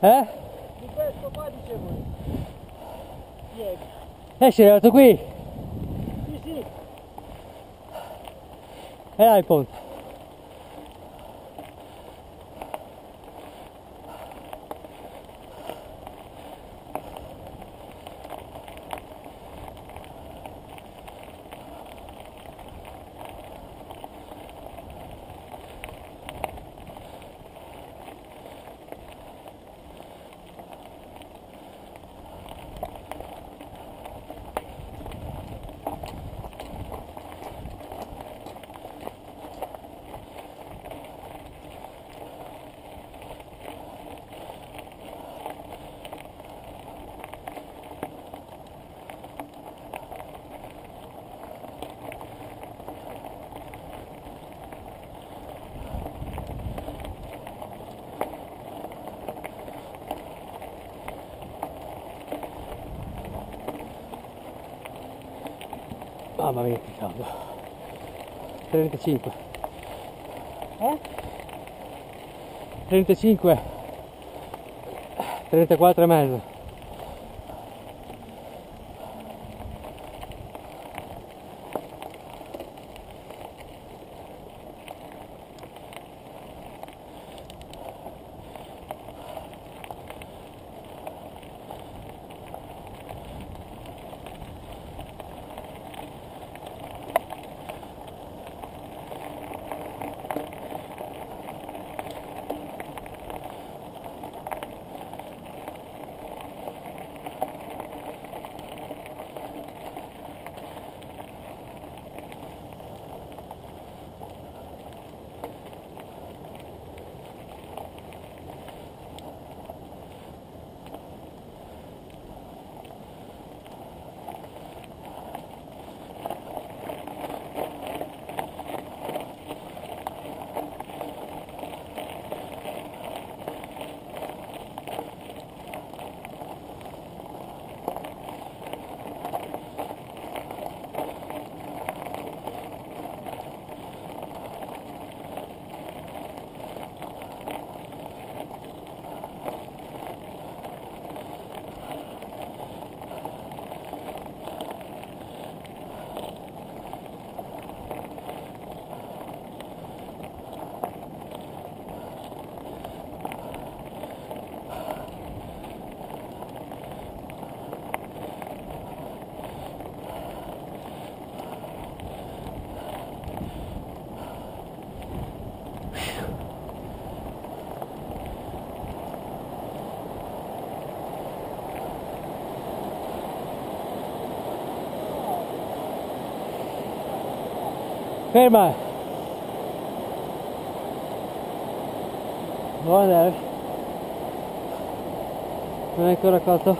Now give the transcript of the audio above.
Eh? Di questo qua dicevo. Ieri. Eh, sei arrivato qui? Sì, sì. E là Mamma mia che caldo. 35. Eh? 35. 34 e mezzo. Vem, mano. Boa neve. Vem, Curacato.